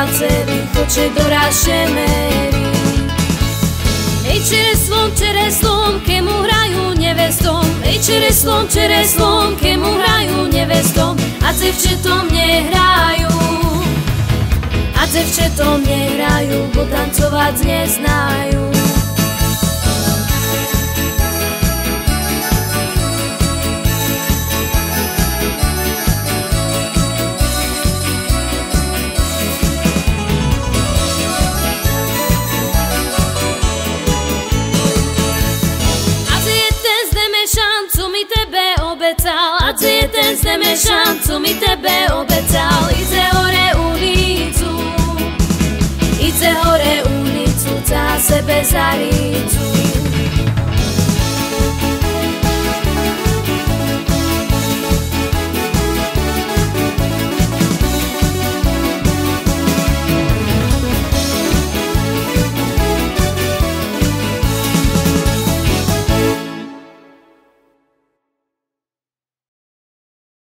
traseri Hoće meri Ej čereslom, čereslom, kemu hrajú nevestom Ej čereslom, čereslom, kemu hrajú nevestom A cevčetom nehrajú, A cevčetom nehrajú, bo tancovať neznajú.